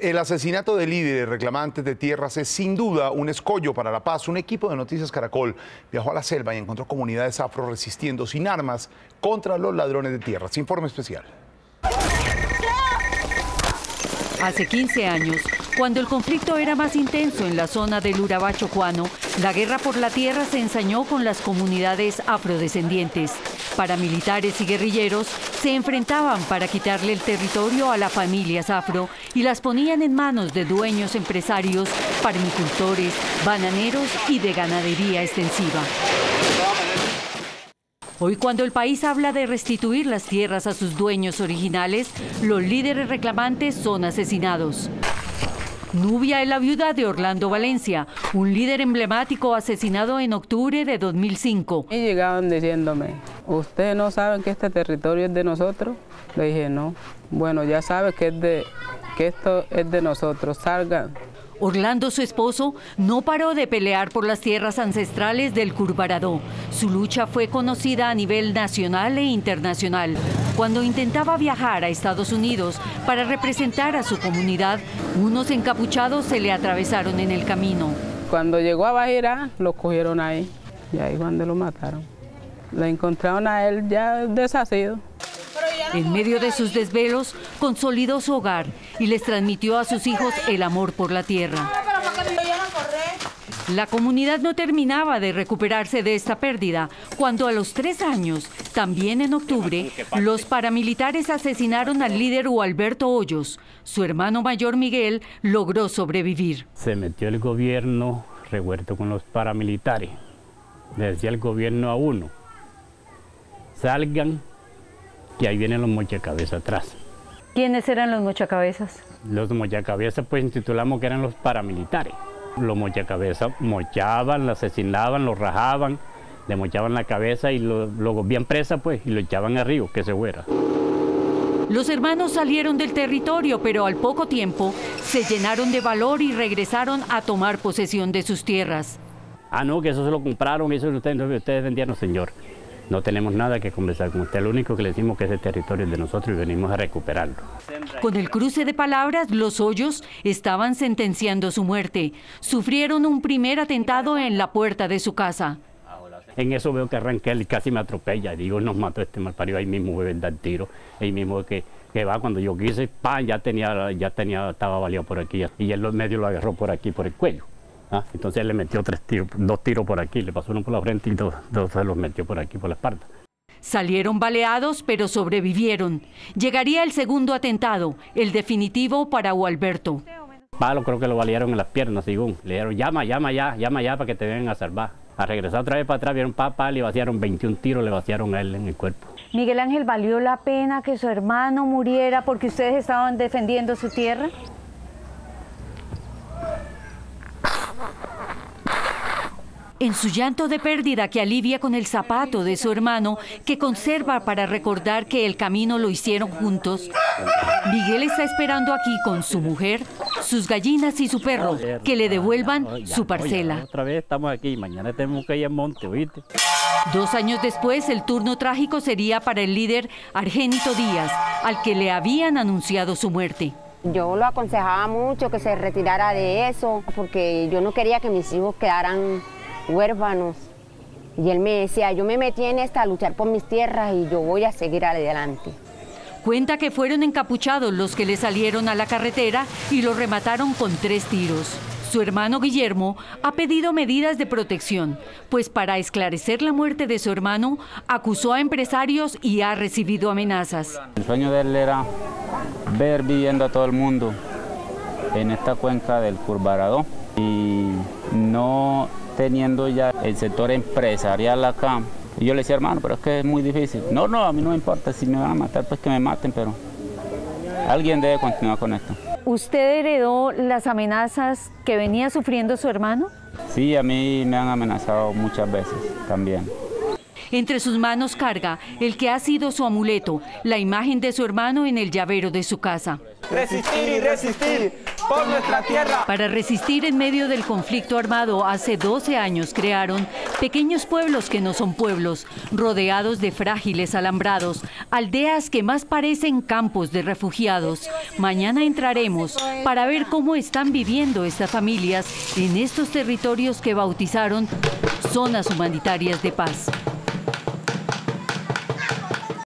El asesinato de líderes reclamantes de tierras es sin duda un escollo para la paz. Un equipo de Noticias Caracol viajó a la selva y encontró comunidades afro resistiendo sin armas contra los ladrones de tierras. Informe especial. Hace 15 años, cuando el conflicto era más intenso en la zona del Urabá chocuano, la guerra por la tierra se ensañó con las comunidades afrodescendientes. Paramilitares y guerrilleros se enfrentaban para quitarle el territorio a las familias afro y las ponían en manos de dueños empresarios, parmicultores, bananeros y de ganadería extensiva. Hoy cuando el país habla de restituir las tierras a sus dueños originales, los líderes reclamantes son asesinados. Nubia es la viuda de Orlando Valencia, un líder emblemático asesinado en octubre de 2005. Y llegaban diciéndome, ¿ustedes no saben que este territorio es de nosotros? Le dije, no. Bueno, ya sabes que, es de, que esto es de nosotros, salgan. Orlando, su esposo, no paró de pelear por las tierras ancestrales del Curvaradó. Su lucha fue conocida a nivel nacional e internacional. Cuando intentaba viajar a Estados Unidos para representar a su comunidad, unos encapuchados se le atravesaron en el camino. Cuando llegó a Bajira, lo cogieron ahí y ahí cuando lo mataron. Lo encontraron a él ya deshacido. En medio de sus desvelos, consolidó su hogar y les transmitió a sus hijos el amor por la tierra. La comunidad no terminaba de recuperarse de esta pérdida cuando a los tres años, también en octubre, los paramilitares asesinaron al líder Alberto Hoyos. Su hermano mayor Miguel logró sobrevivir. Se metió el gobierno revuelto con los paramilitares. Le decía el gobierno a uno, salgan que ahí vienen los mochacabezas atrás. ¿Quiénes eran los mochacabezas? Los mochacabezas pues intitulamos que eran los paramilitares. Los mochacabezas mochaban, lo asesinaban, lo rajaban, le mochaban la cabeza y lo, lo presa pues y lo echaban a río, que se fuera. Los hermanos salieron del territorio, pero al poco tiempo se llenaron de valor y regresaron a tomar posesión de sus tierras. Ah, no, que eso se lo compraron, eso ustedes, ustedes vendieron, señor. No tenemos nada que conversar con usted, lo único que le decimos que ese territorio es de nosotros y venimos a recuperarlo. Con el cruce de palabras, los hoyos estaban sentenciando su muerte. Sufrieron un primer atentado en la puerta de su casa. En eso veo que arranqué y casi me atropella. Digo, nos mató este malparido, ahí mismo a dar tiro. Ahí mismo que, que va cuando yo quise, ¡pam! ya tenía, ya tenía, estaba valido por aquí. Y él medio lo agarró por aquí, por el cuello. Ah, entonces él le metió tres tiros, dos tiros por aquí, le pasó uno por la frente y dos, dos se los metió por aquí, por la espalda. Salieron baleados, pero sobrevivieron. Llegaría el segundo atentado, el definitivo para Gualberto. Palo creo que lo balearon en las piernas, según. Le dijeron, llama, llama ya, llama ya para que te vengan a salvar. A regresar otra vez para atrás, vieron papá, le vaciaron 21 tiros, le vaciaron a él en el cuerpo. Miguel Ángel, ¿valió la pena que su hermano muriera porque ustedes estaban defendiendo su tierra? En su llanto de pérdida que alivia con el zapato de su hermano, que conserva para recordar que el camino lo hicieron juntos, Miguel está esperando aquí con su mujer, sus gallinas y su perro, que le devuelvan su parcela. Otra vez estamos aquí, mañana tenemos que ir al monte, ¿oíste? Dos años después, el turno trágico sería para el líder Argénito Díaz, al que le habían anunciado su muerte. Yo lo aconsejaba mucho que se retirara de eso, porque yo no quería que mis hijos quedaran huérfanos. Y él me decía, yo me metí en esta a luchar por mis tierras y yo voy a seguir adelante. Cuenta que fueron encapuchados los que le salieron a la carretera y lo remataron con tres tiros. Su hermano Guillermo ha pedido medidas de protección, pues para esclarecer la muerte de su hermano acusó a empresarios y ha recibido amenazas. El sueño de él era ver viviendo a todo el mundo en esta cuenca del Curvarado y no teniendo ya el sector empresarial acá. Y yo le decía, hermano, pero es que es muy difícil. No, no, a mí no me importa, si me van a matar, pues que me maten, pero alguien debe continuar con esto. ¿Usted heredó las amenazas que venía sufriendo su hermano? Sí, a mí me han amenazado muchas veces también. Entre sus manos carga el que ha sido su amuleto, la imagen de su hermano en el llavero de su casa. Resistir y resistir por nuestra tierra. Para resistir en medio del conflicto armado, hace 12 años crearon pequeños pueblos que no son pueblos, rodeados de frágiles alambrados, aldeas que más parecen campos de refugiados. Mañana entraremos para ver cómo están viviendo estas familias en estos territorios que bautizaron zonas humanitarias de paz.